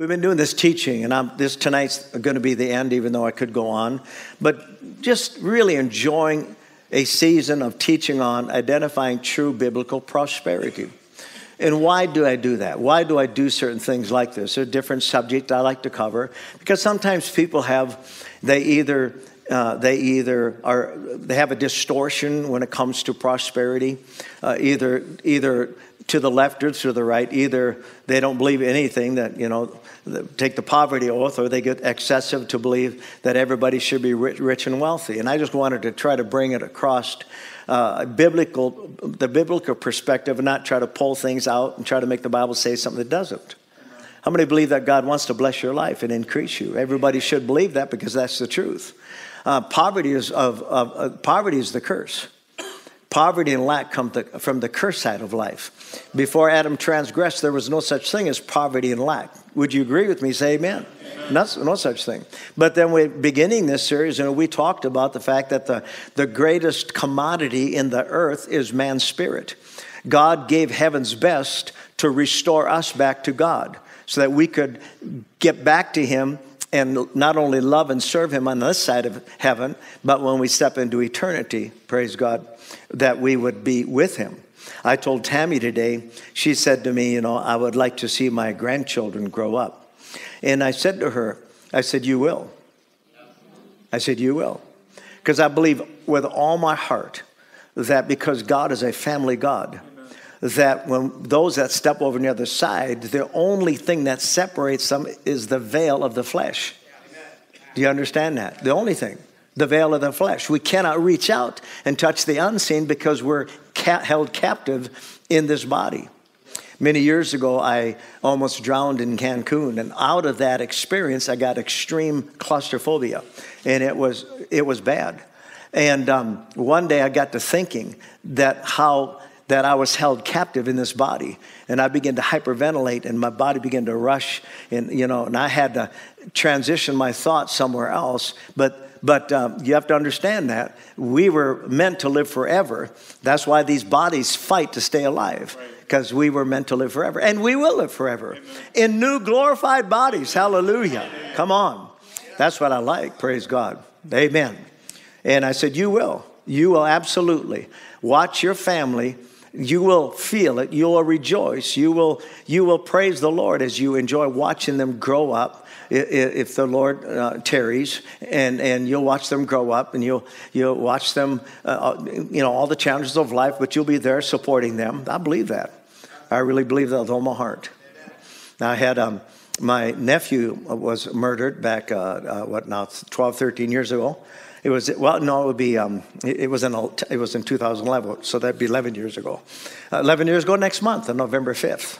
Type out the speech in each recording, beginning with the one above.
We've been doing this teaching, and I'm, this tonight's going to be the end, even though I could go on. But just really enjoying a season of teaching on identifying true biblical prosperity. And why do I do that? Why do I do certain things like this? They're different subject I like to cover because sometimes people have, they either uh, they either are they have a distortion when it comes to prosperity, uh, either either to the left or to the right. Either they don't believe anything that you know take the poverty oath, or they get excessive to believe that everybody should be rich, rich and wealthy. And I just wanted to try to bring it across uh, biblical, the biblical perspective, and not try to pull things out and try to make the Bible say something that doesn't. How many believe that God wants to bless your life and increase you? Everybody should believe that because that's the truth. Uh, poverty is of, of uh, poverty is the curse. Poverty and lack come to, from the curse side of life. Before Adam transgressed, there was no such thing as poverty and lack. Would you agree with me? Say amen. amen. No, no such thing. But then we beginning this series, you know, we talked about the fact that the, the greatest commodity in the earth is man's spirit. God gave heaven's best to restore us back to God so that we could get back to Him and not only love and serve Him on this side of heaven, but when we step into eternity, praise God, that we would be with Him. I told Tammy today, she said to me, You know, I would like to see my grandchildren grow up. And I said to her, I said, You will. I said, You will. Because I believe with all my heart that because God is a family God, that when those that step over on the other side, the only thing that separates them is the veil of the flesh. Do you understand that? The only thing, the veil of the flesh. We cannot reach out and touch the unseen because we're ca- held captive in this body. Many years ago, I almost drowned in Cancun, and out of that experience, I got extreme claustrophobia, and it was it was bad. And um, one day, I got to thinking that how that I was held captive in this body. And I began to hyperventilate and my body began to rush and, you know, and I had to transition my thoughts somewhere else. But but um, you have to understand that we were meant to live forever. That's why these bodies fight to stay alive, because we were meant to live forever. And we will live forever Amen. in new glorified bodies. Hallelujah. Amen. Come on. That's what I like. Praise God. Amen. And I said, You will. You will absolutely. Watch your family you will feel it. You will rejoice. You will, you will praise the Lord as you enjoy watching them grow up if the Lord uh, tarries, and, and you'll watch them grow up, and you'll, you'll watch them, uh, uh you know, all the challenges of life, but you'll be there supporting them. I believe that. I really believe that with all my heart. Now, I had um, my nephew was murdered back, uh, uh what now, 12, 13 years ago. It was well, no, it would be. Um, it, was in it was in 2011, so that'd be 11 years ago. Uh, 11 years ago next month, on November 5th,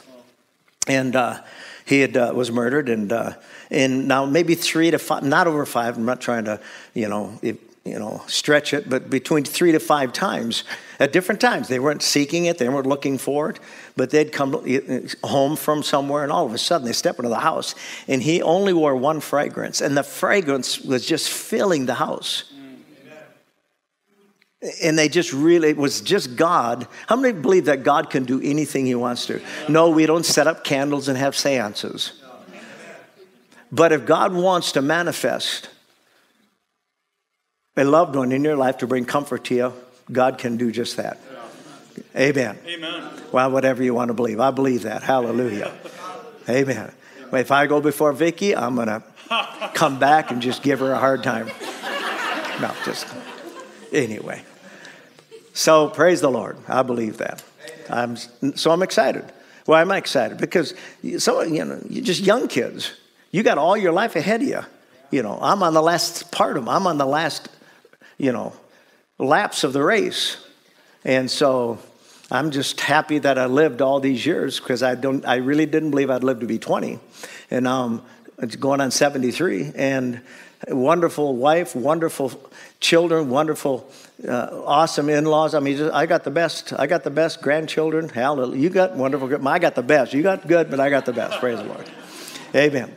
and uh, he had uh, was murdered, and uh, and now maybe three to five, not over five. I'm not trying to, you know, if, you know, stretch it, but between three to five times at different times. They weren't seeking it, they weren't looking for it, but they'd come home from somewhere, and all of a sudden they step into the house, and he only wore one fragrance, and the fragrance was just filling the house. And they just really, it was just God. How many believe that God can do anything He wants to? No, we don't set up candles and have seances. But if God wants to manifest a loved one in your life to bring comfort to you, God can do just that. Amen. Amen. Well, whatever you want to believe. I believe that. Hallelujah. Amen. If I go before Vicki, I'm going to come back and just give her a hard time. No, just anyway. So praise the Lord. I believe that. I'm, so I'm excited. Why am I excited? Because some, you know, you're just young kids. You got all your life ahead of you. You know, I'm on the last part of them. I'm on the last, you know, laps of the race. And so I'm just happy that I lived all these years because I don't I really didn't believe I'd live to be 20. And um, I'm going on 73 and wonderful wife, wonderful children, wonderful uh, awesome in-laws. I mean, just, I got the best. I got the best grandchildren. Hallelujah. You got wonderful. I got the best. You got good, but I got the best. Praise the Lord. Amen.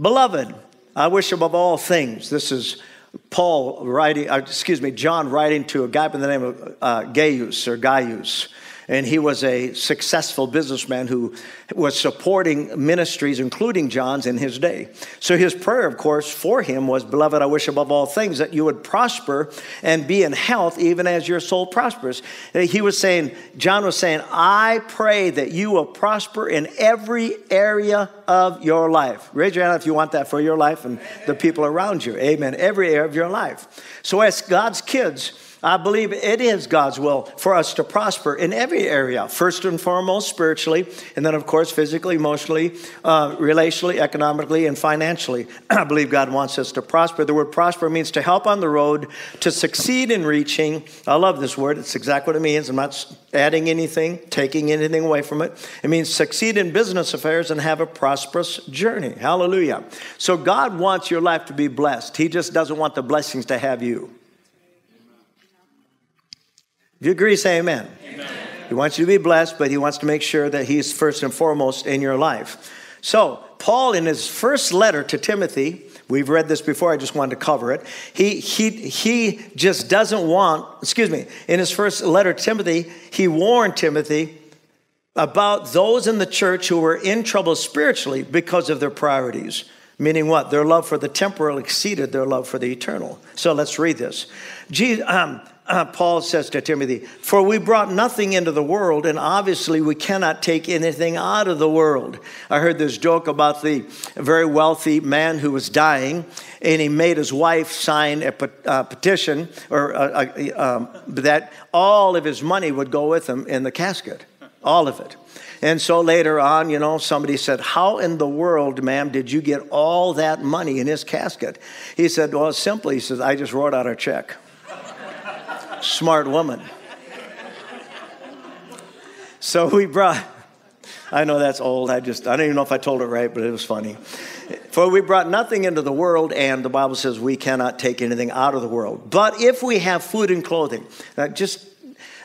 Beloved, I wish above all things. This is Paul writing. Uh, excuse me, John writing to a guy by the name of uh, Gaius or Gaius. And he was a successful businessman who was supporting ministries, including John's, in his day. So his prayer, of course, for him was, Beloved, I wish above all things that you would prosper and be in health, even as your soul prospers. He was saying, John was saying, I pray that you will prosper in every area of your life. Raise your hand if you want that for your life and the people around you. Amen. Every area of your life. So, as God's kids, I believe it is God's will for us to prosper in every area, first and foremost, spiritually, and then, of course, physically, emotionally, uh, relationally, economically, and financially. I believe God wants us to prosper. The word prosper means to help on the road, to succeed in reaching. I love this word, it's exactly what it means. I'm not adding anything, taking anything away from it. It means succeed in business affairs and have a prosperous journey. Hallelujah. So, God wants your life to be blessed, He just doesn't want the blessings to have you. If you agree, say amen. amen. He wants you to be blessed, but he wants to make sure that he's first and foremost in your life. So, Paul, in his first letter to Timothy, we've read this before, I just wanted to cover it. He, he, he just doesn't want, excuse me, in his first letter to Timothy, he warned Timothy about those in the church who were in trouble spiritually because of their priorities. Meaning what? Their love for the temporal exceeded their love for the eternal. So let's read this. Um, uh, Paul says to Timothy, For we brought nothing into the world, and obviously we cannot take anything out of the world. I heard this joke about the very wealthy man who was dying, and he made his wife sign a uh, petition or uh, uh, um, that all of his money would go with him in the casket, all of it. And so later on, you know, somebody said, How in the world, ma'am, did you get all that money in his casket? He said, Well, simply, he says, I just wrote out a check smart woman. So we brought, I know that's old. I just, I don't even know if I told it right, but it was funny. For we brought nothing into the world, and the Bible says we cannot take anything out of the world. But if we have food and clothing, just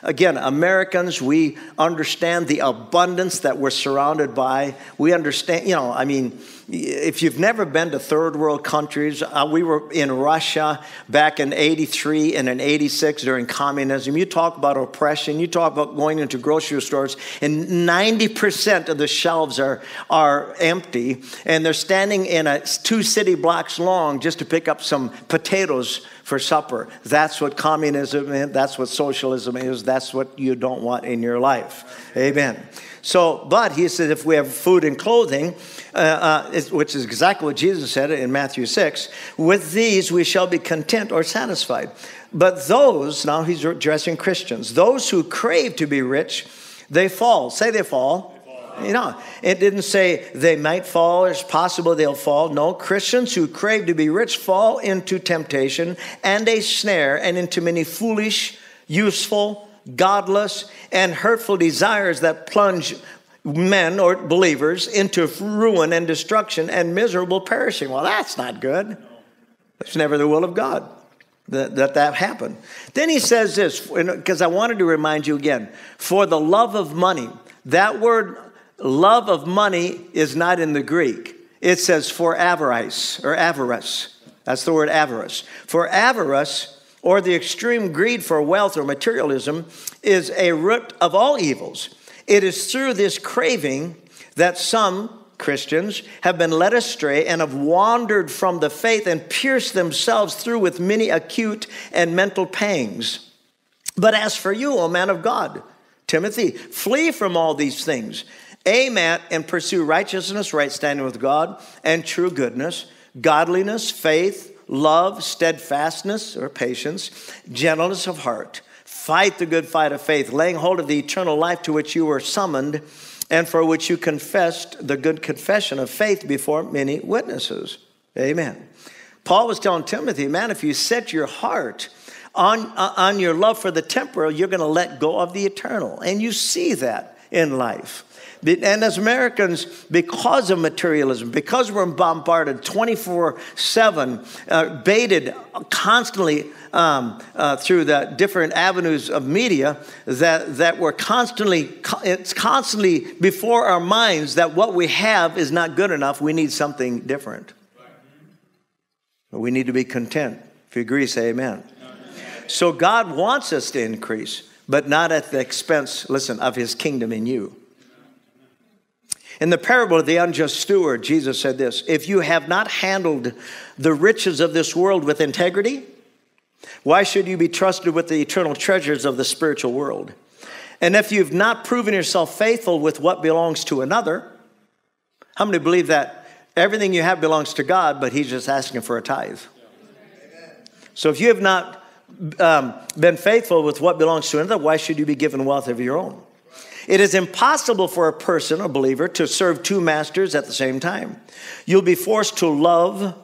again, Americans, we understand the abundance that we're surrounded by. We understand, you know, I mean, if you've never been to third world countries, uh, we were in Russia back in 83 and in 86 during communism. You talk about oppression, you talk about going into grocery stores, and 90% of the shelves are, are empty, and they're standing in a two city blocks long just to pick up some potatoes for supper. That's what communism is, that's what socialism is, that's what you don't want in your life. Amen. So, but he said, if we have food and clothing, uh, uh, which is exactly what Jesus said in Matthew 6, with these we shall be content or satisfied. But those, now he's addressing Christians, those who crave to be rich, they fall. Say they fall. You know, it didn't say they might fall, it's possible they'll fall. No, Christians who crave to be rich fall into temptation and a snare and into many foolish, useful, godless, and hurtful desires that plunge men or believers into ruin and destruction and miserable perishing. Well, that's not good. It's never the will of God that that, that happened. Then he says this, because I wanted to remind you again for the love of money, that word love of money is not in the Greek. It says for avarice or avarice. That's the word avarice. For avarice or the extreme greed for wealth or materialism is a root of all evils. It is through this craving that some Christians have been led astray and have wandered from the faith and pierced themselves through with many acute and mental pangs. But as for you, O man of God, Timothy, flee from all these things. Aim at and pursue righteousness, right standing with God, and true goodness, godliness, faith, love, steadfastness or patience, gentleness of heart. Fight the good fight of faith, laying hold of the eternal life to which you were summoned and for which you confessed the good confession of faith before many witnesses. Amen. Paul was telling Timothy, man, if you set your heart on, on your love for the temporal, you're going to let go of the eternal. And you see that in life. And as Americans, because of materialism, because we're bombarded 24 7, uh, baited constantly um, uh, through the different avenues of media, that, that we're constantly, it's constantly before our minds that what we have is not good enough. We need something different. But we need to be content. If you agree, say amen. amen. So God wants us to increase. but not at the expense, listen, of his kingdom in you. In the parable of the unjust steward, Jesus said this If you have not handled the riches of this world with integrity, why should you be trusted with the eternal treasures of the spiritual world? And if you've not proven yourself faithful with what belongs to another, how many believe that everything you have belongs to God, but He's just asking for a tithe? So if you have not um, been faithful with what belongs to another, why should you be given wealth of your own? It is impossible for a person, a believer, to serve two masters at the same time. You'll be forced to love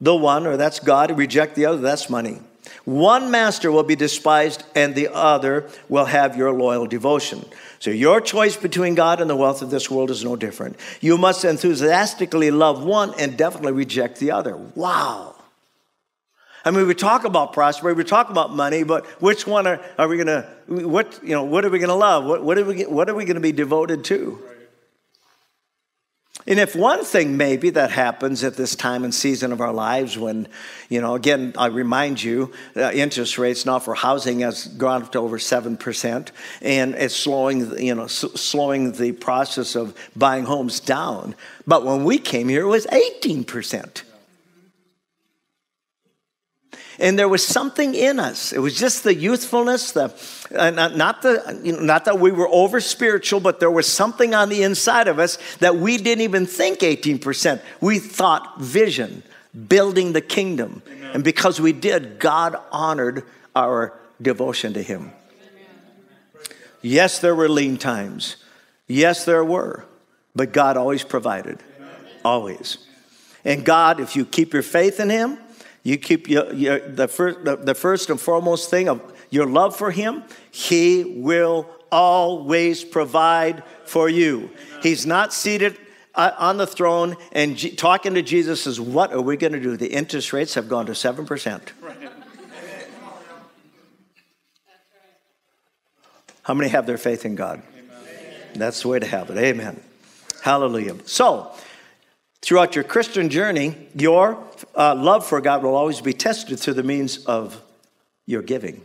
the one, or that's God, reject the other, that's money. One master will be despised, and the other will have your loyal devotion. So, your choice between God and the wealth of this world is no different. You must enthusiastically love one and definitely reject the other. Wow. I mean, we talk about prosperity, we talk about money, but which one are, are we going to, what, you know, what are we going to love? What, what, are we, what are we going to be devoted to? And if one thing maybe that happens at this time and season of our lives when, you know, again, I remind you, uh, interest rates now for housing has gone up to over 7%, and it's slowing, you know, s- slowing the process of buying homes down. But when we came here, it was 18%. And there was something in us. It was just the youthfulness, the uh, not, not, the you know, not that we were over spiritual, but there was something on the inside of us that we didn't even think 18%. We thought vision, building the kingdom. Amen. And because we did, God honored our devotion to Him. Amen. Yes, there were lean times. Yes, there were. But God always provided. Amen. Always. And God, if you keep your faith in Him, you keep your, your, the, first, the, the first and foremost thing of your love for Him, He will always provide for you. He's not seated uh, on the throne and G- talking to Jesus says, What are we going to do? The interest rates have gone to 7%. How many have their faith in God? Amen. That's the way to have it. Amen. Hallelujah. So, Throughout your Christian journey, your uh, love for God will always be tested through the means of your giving.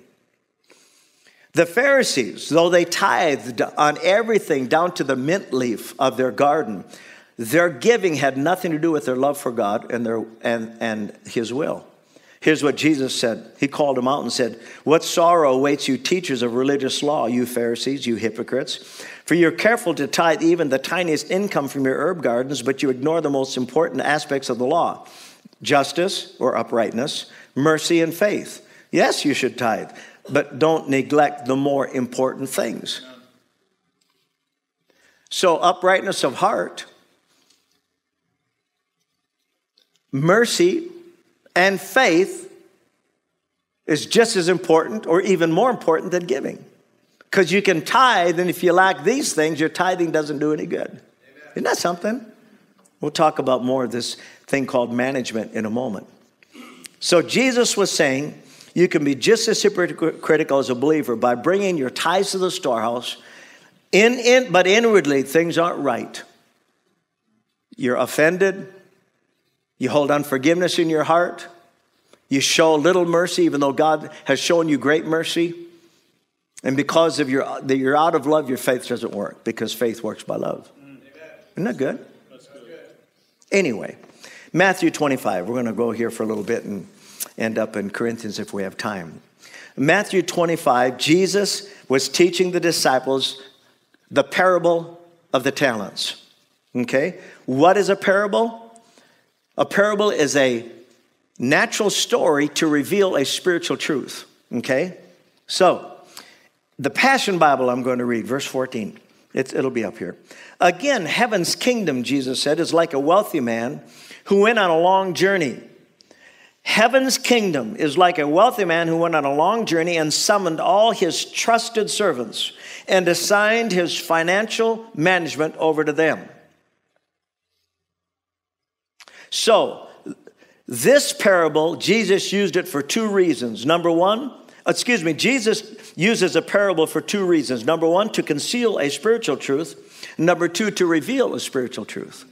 The Pharisees, though they tithed on everything down to the mint leaf of their garden, their giving had nothing to do with their love for God and, their, and, and His will. Here's what Jesus said. He called them out and said, What sorrow awaits you, teachers of religious law, you Pharisees, you hypocrites? For you're careful to tithe even the tiniest income from your herb gardens, but you ignore the most important aspects of the law justice or uprightness, mercy, and faith. Yes, you should tithe, but don't neglect the more important things. So, uprightness of heart, mercy, and faith is just as important or even more important than giving. Because you can tithe, and if you lack these things, your tithing doesn't do any good. Amen. Isn't that something? We'll talk about more of this thing called management in a moment. So, Jesus was saying you can be just as hypocritical as a believer by bringing your tithes to the storehouse, in, in, but inwardly things aren't right. You're offended, you hold unforgiveness in your heart, you show little mercy, even though God has shown you great mercy. And because of your, that you're out of love, your faith doesn't work because faith works by love. Isn't that good? That's good. Anyway, Matthew 25. We're going to go here for a little bit and end up in Corinthians if we have time. Matthew 25, Jesus was teaching the disciples the parable of the talents. Okay? What is a parable? A parable is a natural story to reveal a spiritual truth. Okay? So, the Passion Bible I'm going to read, verse 14. It's, it'll be up here. Again, heaven's kingdom, Jesus said, is like a wealthy man who went on a long journey. Heaven's kingdom is like a wealthy man who went on a long journey and summoned all his trusted servants and assigned his financial management over to them. So, this parable, Jesus used it for two reasons. Number one, excuse me, Jesus uses a parable for two reasons. Number one, to conceal a spiritual truth. Number two, to reveal a spiritual truth.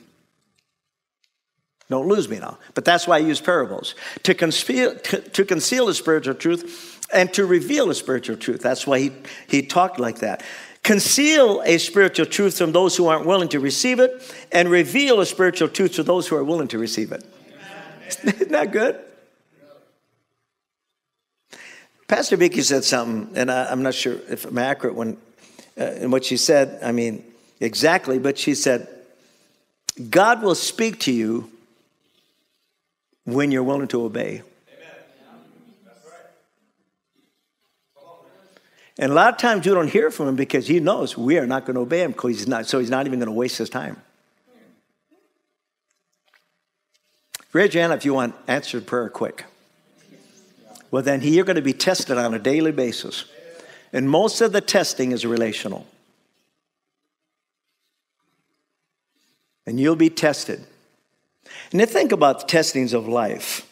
Don't lose me now. But that's why I use parables to conceal, to, to conceal the spiritual truth and to reveal the spiritual truth. That's why he, he talked like that. Conceal a spiritual truth from those who aren't willing to receive it, and reveal a spiritual truth to those who are willing to receive it. Isn't that good? Pastor Vicki said something, and I, am not sure if I'm accurate when uh, in what she said. I mean, exactly, but she said, God will speak to you when you're willing to obey. And a lot of times you don't hear from him because he knows we are not going to obey him because he's not, so he's not even going to waste his time. Raise your hand if you want answered prayer quick. Well, then you're going to be tested on a daily basis. And most of the testing is relational. And you'll be tested. And then think about the testings of life.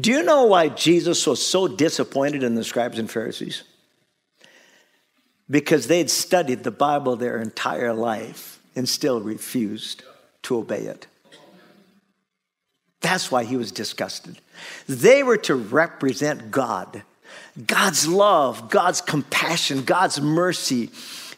Do you know why Jesus was so disappointed in the scribes and Pharisees? Because they'd studied the Bible their entire life and still refused to obey it. That's why he was disgusted. They were to represent God, God's love, God's compassion, God's mercy.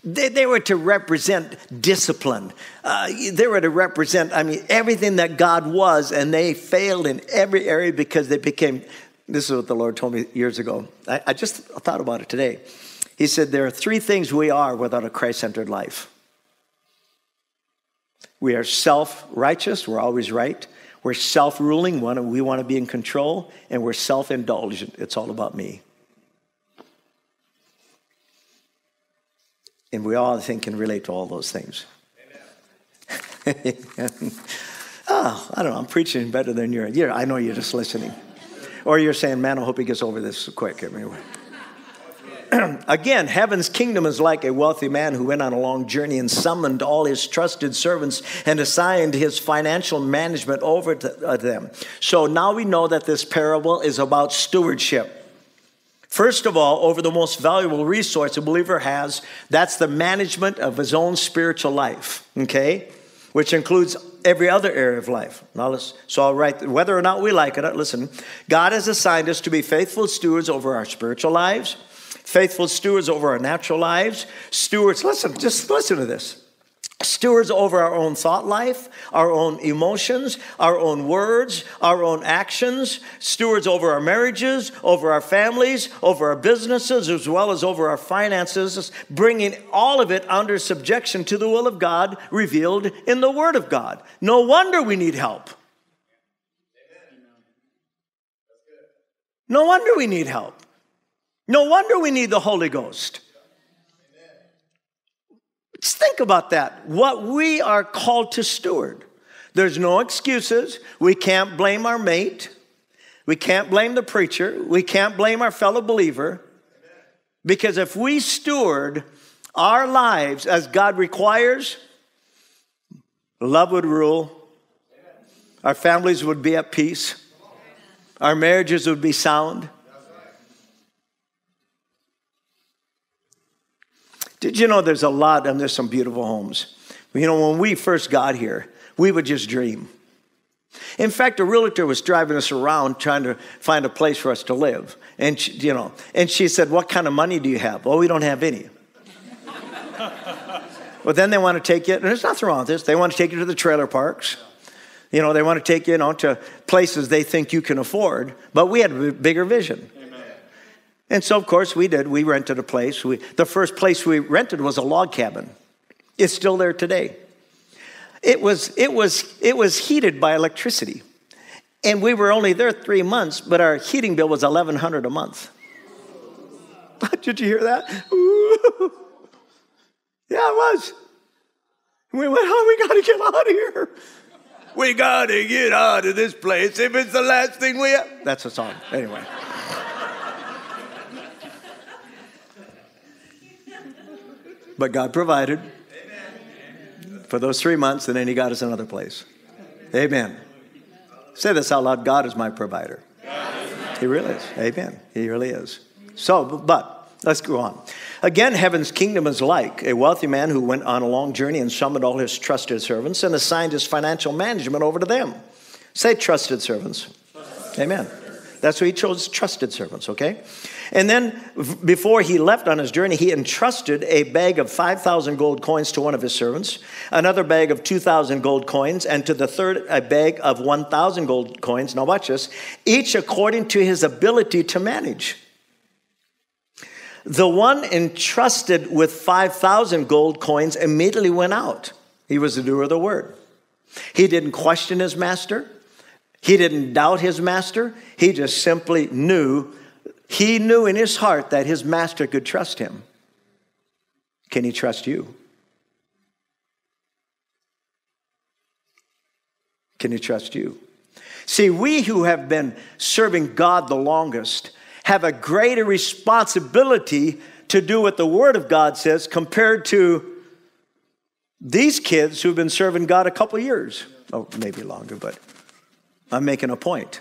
They, they were to represent discipline. Uh, they were to represent, I mean, everything that God was, and they failed in every area because they became. This is what the Lord told me years ago. I, I just thought about it today. He said, There are three things we are without a Christ centered life. We are self righteous, we're always right. We're self ruling, we want to be in control, and we're self indulgent. It's all about me. And we all, I think, can relate to all those things. oh, I don't know. I'm preaching better than you're. Yeah, I know you're just listening. Or you're saying, man, I hope he gets over this quick. Anyway. Again, heaven's kingdom is like a wealthy man who went on a long journey and summoned all his trusted servants and assigned his financial management over to uh, them. So now we know that this parable is about stewardship. First of all, over the most valuable resource a believer has, that's the management of his own spiritual life, okay? Which includes every other area of life. Now let's, so I'll write, whether or not we like it, listen, God has assigned us to be faithful stewards over our spiritual lives faithful stewards over our natural lives, stewards, listen, just listen to this. Stewards over our own thought life, our own emotions, our own words, our own actions, stewards over our marriages, over our families, over our businesses, as well as over our finances, bringing all of it under subjection to the will of God revealed in the Word of God. No wonder we need help. No wonder we need help. No wonder we need the Holy Ghost. Just think about that. What we are called to steward. There's no excuses. We can't blame our mate. We can't blame the preacher. We can't blame our fellow believer. Because if we steward our lives as God requires, love would rule, our families would be at peace, our marriages would be sound. Did you know there's a lot, and there's some beautiful homes. You know, when we first got here, we would just dream. In fact, a realtor was driving us around trying to find a place for us to live. And, she, you know, and she said, What kind of money do you have? Oh, we don't have any. well, then they want to take you, and there's nothing wrong with this, they want to take you to the trailer parks. You know, they want to take you, you know, to places they think you can afford, but we had a bigger vision. And so, of course, we did. We rented a place. We, the first place we rented was a log cabin. It's still there today. It was, it was, it was heated by electricity. And we were only there three months, but our heating bill was 1100 a month. Did you hear that? Ooh. Yeah, it was. We went, oh, we got to get out of here. We got to get out of this place if it's the last thing we have. That's a song. Anyway. But God provided Amen. for those three months, and then He got us another place. Amen. Say this out loud God is my provider. He really is. Amen. He really is. So, but Let's go on. Again, heaven's kingdom is like a wealthy man who went on a long journey and summoned all his trusted servants and assigned his financial management over to them. Say trusted servants. Trusted. Amen. That's why he chose trusted servants, okay? And then before he left on his journey, he entrusted a bag of 5,000 gold coins to one of his servants, another bag of 2,000 gold coins, and to the third, a bag of 1,000 gold coins. Now, watch this each according to his ability to manage. The one entrusted with 5,000 gold coins immediately went out. He was the doer of the word. He didn't question his master. He didn't doubt his master. He just simply knew, he knew in his heart that his master could trust him. Can he trust you? Can he trust you? See, we who have been serving God the longest have a greater responsibility to do what the Word of God says compared to these kids who've been serving God a couple years. Oh, maybe longer, but I'm making a point.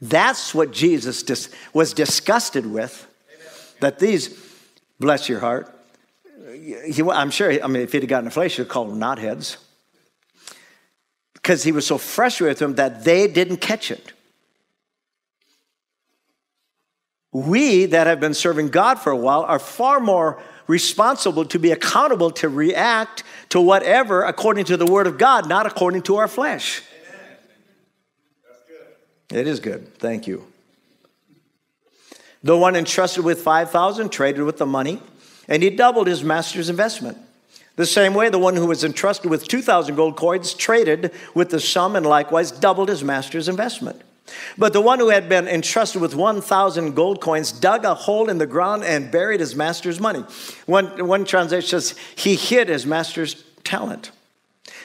That's what Jesus dis- was disgusted with. That these, bless your heart, he, I'm sure, I mean, if he'd have gotten a flesh, he'd have called them knotheads. Because he was so frustrated with them that they didn't catch it. We that have been serving God for a while are far more responsible to be accountable to react to whatever according to the Word of God, not according to our flesh. It is good. Thank you. The one entrusted with 5,000 traded with the money, and he doubled his master's investment. The same way, the one who was entrusted with 2,000 gold coins traded with the sum and likewise doubled his master's investment. But the one who had been entrusted with 1,000 gold coins dug a hole in the ground and buried his master's money. One, one translation says he hid his master's talent.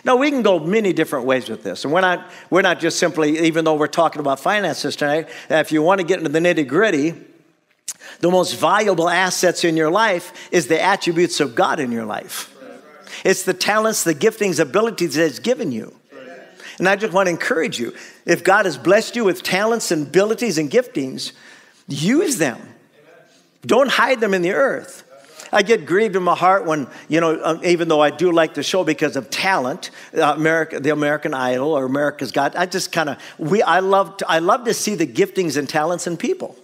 Now, we can go many different ways with this. And we're not, we're not just simply, even though we're talking about finances tonight, if you want to get into the nitty gritty, the most valuable assets in your life is the attributes of God in your life. It's the talents, the giftings, abilities that He's given you. And I just want to encourage you if God has blessed you with talents and abilities and giftings, use them. Don't hide them in the earth. I get grieved in my heart when, you know, um, even though I do like the show because of talent, uh, America, the American Idol or America's Got, I just kind of, we, I love, to, I love to see the giftings and talents in people.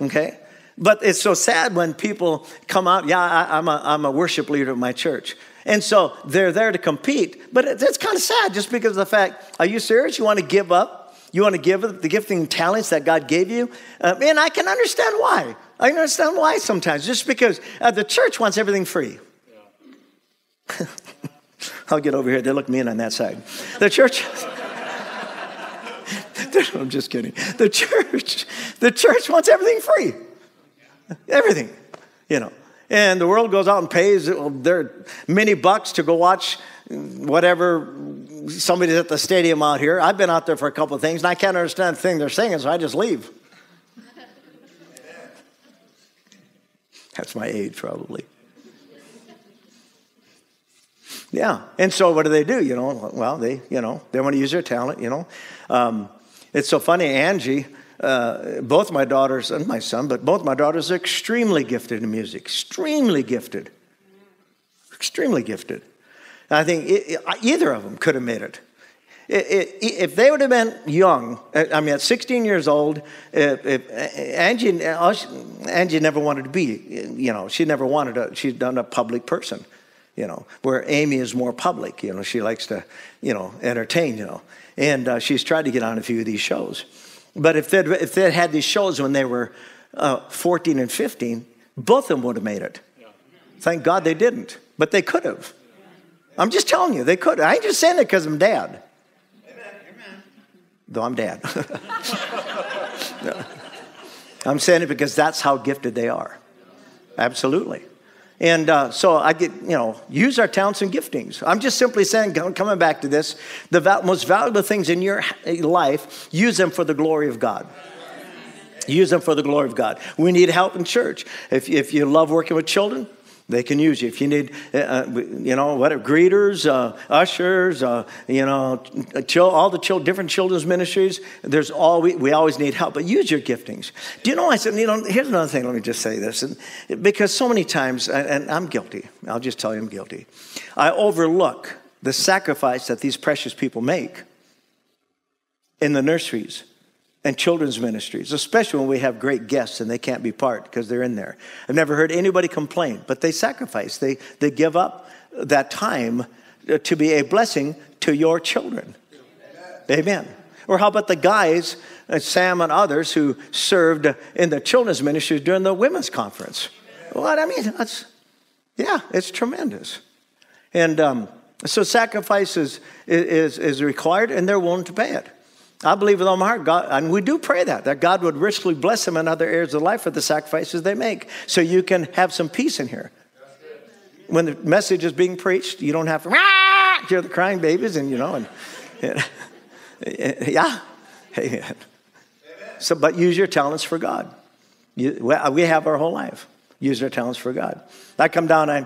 Okay? But it's so sad when people come out, yeah, I, am a, I'm a worship leader at my church. And so they're there to compete. But it's kind of sad just because of the fact, are you serious? You want to give up? You want to give the gifting talents that God gave you? Uh, and I can understand why. I can understand why sometimes, just because uh, the church wants everything free. Yeah. I'll get over here. They look mean on that side. The church. I'm just kidding. The church, the church wants everything free. Everything, you know and the world goes out and pays their many bucks to go watch whatever somebody's at the stadium out here. I've been out there for a couple of things, and I can't understand the thing they're saying, so I just leave. That's my age, probably. Yeah, and so what do they do? You know, well, they, you know, they want to use their talent. You know, um, it's so funny. Angie, uh, both my daughters and my son, but both my daughters are extremely gifted in music, extremely gifted, extremely gifted. And I think it, it, either of them could have made it. If they would have been young, I mean, at 16 years old, if, if Angie, Angie never wanted to be, you know, she never wanted to, she's done a public person, you know, where Amy is more public, you know, she likes to, you know, entertain, you know, and uh, she's tried to get on a few of these shows. But if they'd, if they'd had these shows when they were uh, 14 and 15, both of them would have made it. Thank God they didn't, but they could have. I'm just telling you, they could. I ain't just saying it because I'm dad. Though I'm dad. I'm saying it because that's how gifted they are. Absolutely. And uh, so I get, you know, use our talents and giftings. I'm just simply saying, coming back to this, the val- most valuable things in your life, use them for the glory of God. Use them for the glory of God. We need help in church. If, if you love working with children, They can use you. If you need, uh, uh you know, whatever, greeters, uh, ushers, uh, you know, all the children, different children's ministries, there's all, we, we always need help, but use your giftings. Do you know, I said, you know, here's another thing, let me just say this. And, because so many times, and I'm guilty, I'll just tell you I'm guilty, I overlook the sacrifice that these precious people make in the nurseries and children's ministries, especially when we have great guests and they can't be part because they're in there. I've never heard anybody complain, but they sacrifice, they, they give up that time uh, to be a blessing to your children. Amen. Or how about the guys, uh, Sam and others, who served in the children's ministries during the women's conference? What I mean, that's, yeah, it's tremendous. And um, so sacrifice is, is, is required, and they're willing to pay it. I believe with all my heart, God, and we do pray that, that God would richly bless them in other areas of life for the sacrifices they make. So you can have some peace in here. When the message is being preached, you don't have to hear the crying babies and, you know, and, and yeah, amen. So, but use your talents for God. You, we have our whole life. Use our talents for God. I come down, I,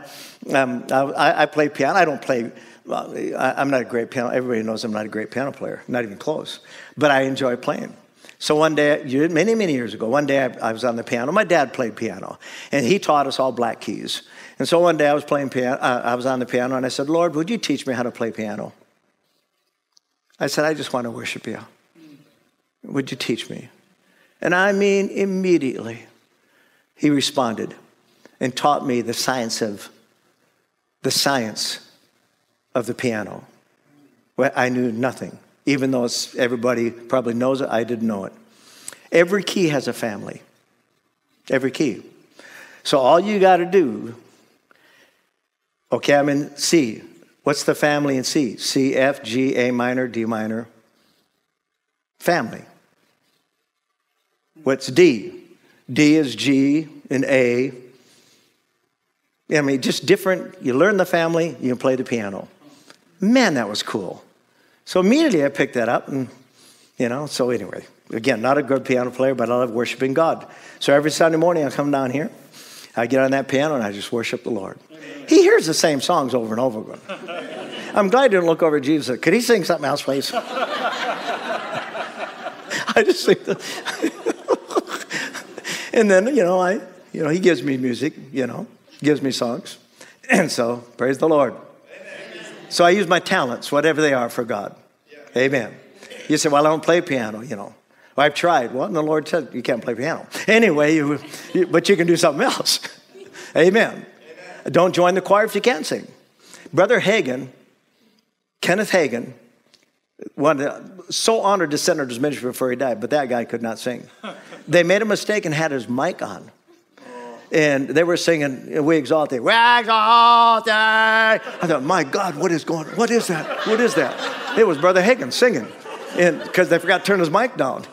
um, I, I play piano. I don't play well, I, am not a great piano. Everybody knows I'm not a great piano player, not even close. But I enjoy playing. So one day, many, many years ago, one day I, I, was on the piano. My dad played piano, and he taught us all black keys. And so one day I was playing piano. Uh, I was on the piano, and I said, "Lord, would you teach me how to play piano?" I said, "I just want to worship you. Would you teach me?" And I mean, immediately, he responded and taught me the science of the science of the piano. Well, I knew nothing. Even though everybody probably knows it, I didn't know it. Every key has a family. Every key. So all you got to do, okay, I'm in C. What's the family in C? C, F, G, A minor, D minor. Family. What's D? D is G and A. I mean, just different. You learn the family, you can play the piano. Man, that was cool. So immediately I picked that up, and you know, so anyway, again, not a good piano player, but I love worshiping God. So every Sunday morning I come down here, I get on that piano, and I just worship the Lord. He hears the same songs over and over again. I'm glad I didn't look over at Jesus. Could he sing something else, please? I just think that. and then, you know, I, you know, he gives me music, you know, gives me songs. And so, praise the Lord. So I use my talents, whatever they are, for God. Yeah. Amen. You say, well, I don't play piano, you know. Well, I've tried. Well, the Lord said you can't play piano. Anyway, you, you, but you can do something else. Amen. Amen. Don't join the choir if you can't sing. Brother Hagin, Kenneth Hagin, one, so honored to Senator's ministry before he died, but that guy could not sing. They made a mistake and had his mic on and they were singing "We Exalt Thee." We exalt Thee. I thought, my God, what is going? What is that? What is that? It was Brother Hagin singing, and because they forgot to turn his mic down.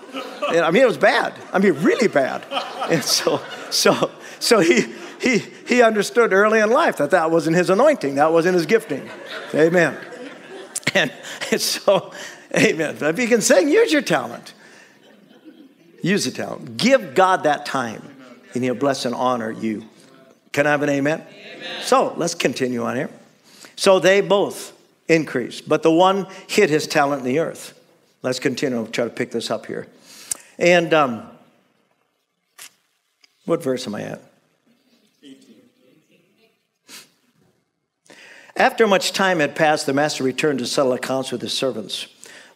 And, I mean, it was bad. I mean, really bad. And so, so, so he he he understood early in life that that wasn't his anointing. That wasn't his gifting. Amen. And, and so, amen. But If you can sing, use your talent. Use the talent. Give God that time and he'll bless and honor you. Can I have an amen? amen? So let's continue on here. So they both increased, but the one hid his talent in the earth. Let's continue. I'll try to pick this up here. And um, what verse am I at? After much time had passed, the master returned to settle accounts with his servants.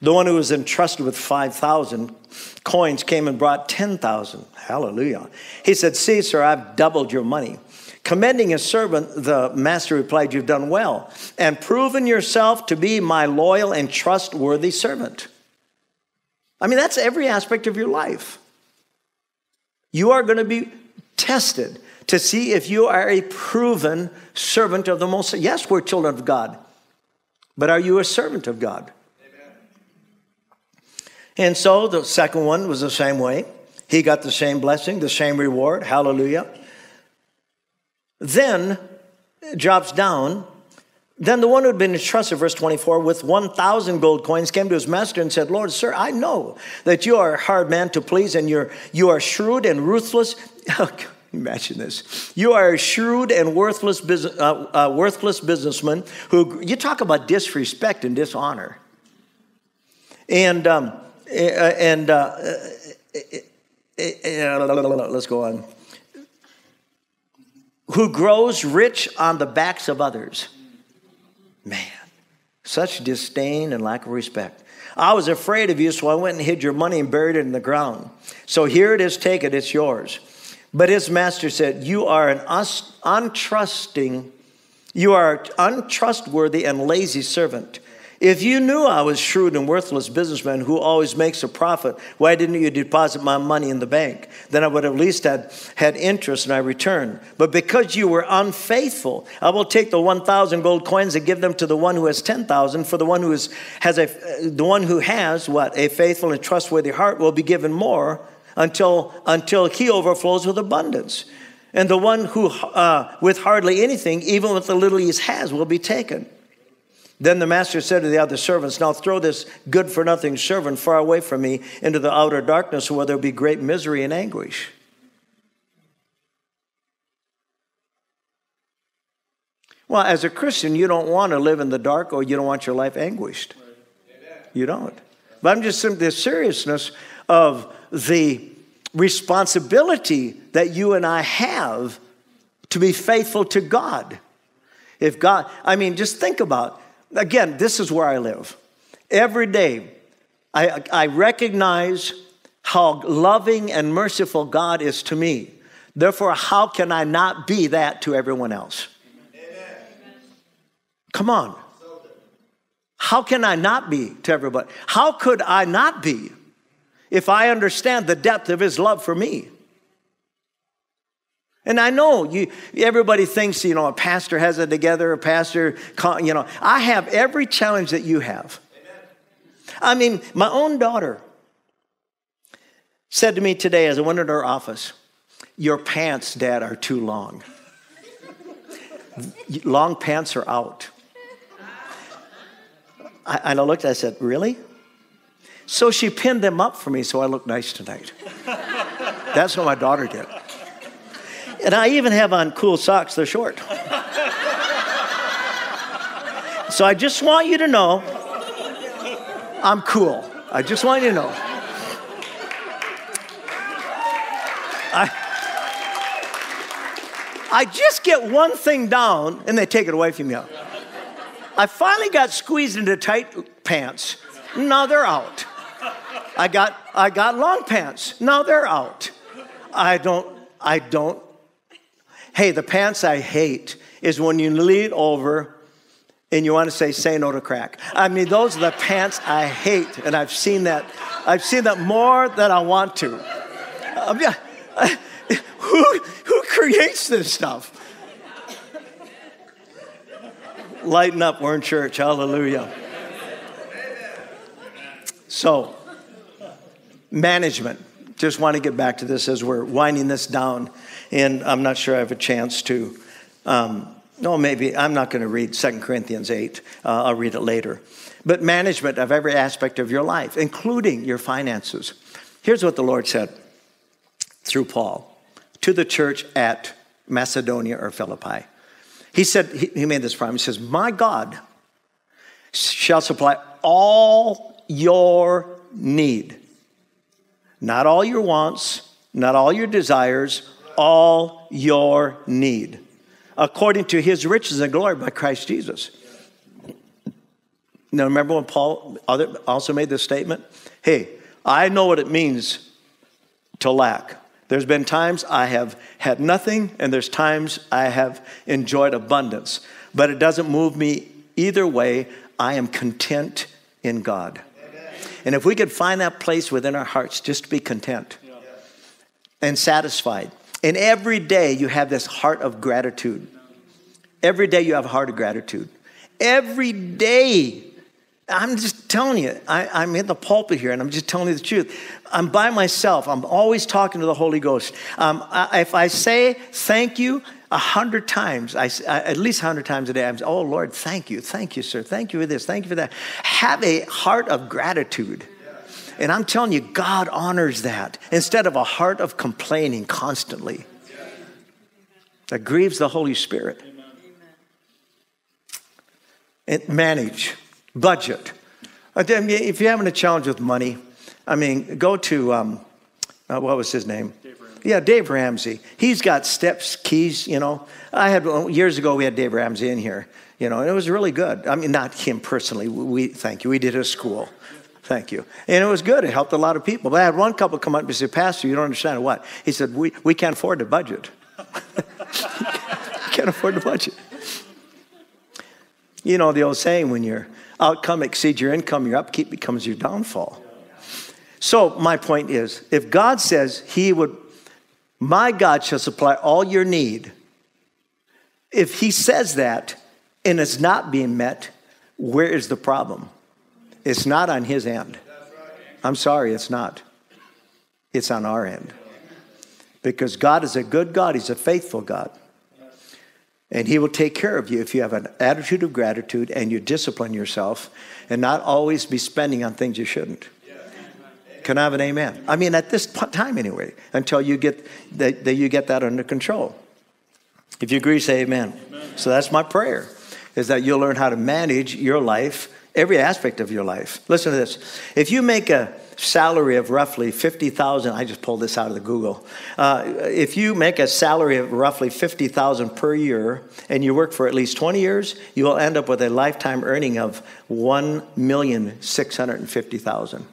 The one who was entrusted with 5,000 coins came and brought 10,000. Hallelujah. He said, See, sir, I've doubled your money. Commending his servant, the master replied, You've done well and proven yourself to be my loyal and trustworthy servant. I mean, that's every aspect of your life. You are going to be tested to see if you are a proven servant of the Most. Yes, we're children of God, but are you a servant of God? And so the second one was the same way. He got the same blessing, the same reward. Hallelujah. Then drops down. Then the one who had been entrusted, verse 24, with 1,000 gold coins came to his master and said, Lord, sir, I know that you are a hard man to please and you're, you are shrewd and ruthless. Imagine this. You are a shrewd and worthless, uh, uh, worthless businessman who, you talk about disrespect and dishonor. And, um, Eh, eh, and uh, eh, let's go on. Who grows rich on the backs of others. Man, such disdain and lack of respect. I was afraid of you, so I went and hid your money and buried it in the ground. So here it is, take it, it's yours. But his master said, You are an untrusting, you are untrustworthy and lazy servant. If you knew I was shrewd and worthless businessman who always makes a profit, why didn't you deposit my money in the bank? Then I would at least had, had interest and I return. But because you were unfaithful, I will take the 1,000 gold coins and give them to the one who has 10,000. For the one who is, has a, the one who has what? A faithful and trustworthy heart will be given more until, until he overflows with abundance. And the one who, uh, with hardly anything, even with the little he has, will be taken. Then the master said to the other servants, Now throw this good for nothing servant far away from me into the outer darkness where there will be great misery and anguish. Well, as a Christian, you don't want to live in the dark or you don't want your life anguished. You don't. But I'm just saying the seriousness of the responsibility that you and I have to be faithful to God. If God, I mean, just think about again, this is where I live. Every day, I, I recognize how loving and merciful God is to me. Therefore, how can I not be that to everyone else? Amen. Come on. How can I not be to everybody? How could I not be if I understand the depth of His love for me? And I know you, everybody thinks, you know, a pastor has it together, a pastor, you know, I have every challenge that you have. I mean, my own daughter said to me today as I went into her office, Your pants, Dad, are too long. long pants are out. I, and I looked, I said, Really? So she pinned them up for me so I look nice tonight. That's what my daughter did. And I even have on cool socks, they're short. so I just want you to know I'm cool. I just want you to know. I, I just get one thing down and they take it away from you. I finally got squeezed into tight pants. Now they're out. I got I got long pants. Now they're out. I don't I don't Hey, the pants I hate is when you lean over and you want to say, say no to crack. I mean, those are the pants I hate. And I've seen that. I've seen that more than I want to. Um, yeah, who, who creates this stuff? Lighten up, we're in church. Hallelujah. So, management. Just want to get back to this as we're winding this down and I'm not sure I have a chance to. Um, no, maybe I'm not going to read 2 Corinthians 8. Uh, I'll read it later. But management of every aspect of your life, including your finances. Here's what the Lord said through Paul to the church at Macedonia or Philippi. He said, he made this promise. He says, My God shall supply all your need. Not all your wants, not all your desires, all your need, according to his riches and glory by Christ Jesus. Now, remember when Paul also made this statement? Hey, I know what it means to lack. There's been times I have had nothing, and there's times I have enjoyed abundance. But it doesn't move me either way. I am content in God. And if we could find that place within our hearts just to be content and satisfied, and every day you have this heart of gratitude. Every day you have a heart of gratitude. Every day. I'm just telling you, I, am in the pulpit here and I'm just telling you the truth. I'm by myself. I'm always talking to the Holy Ghost. Um, I, if I say thank you a hundred times, I, at least a hundred times a day, I'm oh Lord, thank you, thank you, sir, thank you for this, thank you for that. Have a heart of gratitude. And I'm telling you, God honors that instead of a heart of complaining constantly. That grieves the Holy Spirit. And manage, budget. If you're having a challenge with money, I mean, go to, um, uh, what was his name? Dave yeah, Dave Ramsey. He's got steps, keys, you know. I had, years ago, we had Dave Ramsey in here, you know, and it was really good. I mean, not him personally. We, thank you. We did at school. Thank you. And it was good. It helped a lot of people. But I had one couple come up and say, Pastor, you don't understand what? He said, We, we can't afford the budget. can't afford the budget. You know the old saying when your outcome exceeds your income, your upkeep becomes your downfall. So, my point is if God says He would, my God shall supply all your need, if He says that and it's not being met, where is the problem? It's not on his end. I'm sorry, it's not. It's on our end. Because God is a good God, He's a faithful God. And He will take care of you if you have an attitude of gratitude and you discipline yourself and not always be spending on things you shouldn't. Can I have an amen? I mean, at this time anyway, until you get that, that you get that under control. If you agree, say amen. amen. So that's my prayer, is that you'll learn how to manage your life every aspect of your life. Listen to this. If you make a salary of roughly 50,000, I just pulled this out of the Google. Uh, if you make a salary of roughly 50,000 per year and you work for at least 20 years, you will end up with a lifetime earning of 1,650,000.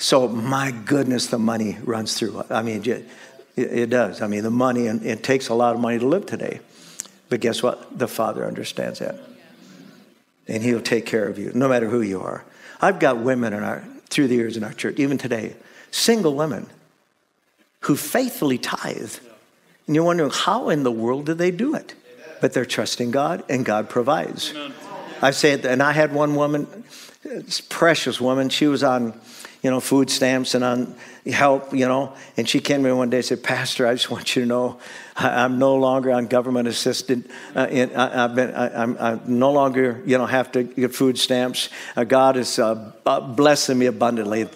So my goodness, the money runs through. I mean, it, it does. I mean, the money, and it takes a lot of money to live today. But guess what? The Father understands that and he'll take care of you, no matter who you are. I've got women in our, through the years in our church, even today, single women who faithfully tithe. And you're wondering, how in the world do they do it? But they're trusting God, and God provides. I say it, and I had one woman, precious woman, she was on you know, food stamps and on help, you know. And she came to me one day and said, Pastor, I just want you to know I, am no longer on government assisted. Uh, in, I, have been, I, am I'm no longer, you know, have to get food stamps. Uh, God is uh, blessing me abundantly.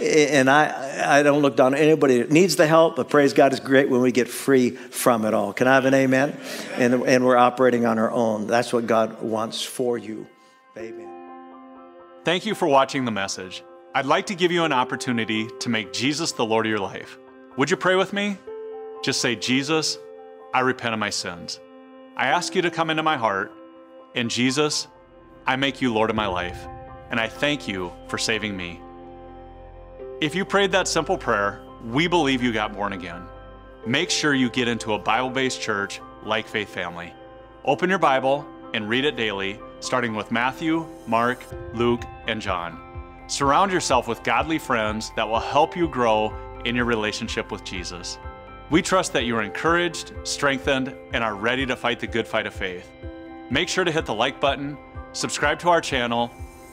And I, I don't look down on anybody that needs the help, but praise God is great when we get free from it all. Can I have an amen? And, and we're operating on our own. That's what God wants for you. Amen. Thank you for watching the message. I'd like to give you an opportunity to make Jesus the Lord of your life. Would you pray with me? Just say, Jesus, I repent of my sins. I ask you to come into my heart, and Jesus, I make you Lord of my life, and I thank you for saving me. If you prayed that simple prayer, we believe you got born again. Make sure you get into a Bible based church like Faith Family. Open your Bible and read it daily, starting with Matthew, Mark, Luke, and John. Surround yourself with godly friends that will help you grow in your relationship with Jesus. We trust that you are encouraged, strengthened, and are ready to fight the good fight of faith. Make sure to hit the like button, subscribe to our channel,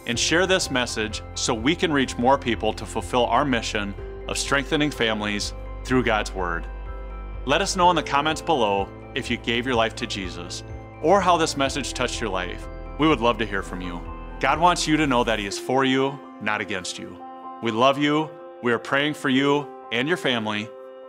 and share this message so we can reach more people to fulfill our mission of strengthening families through God's Word. Let us know in the comments below if you gave your life to Jesus or how this message touched your life. We would love to hear from you. God wants you to know that He is for you not against you. We love you. We are praying for you and your family.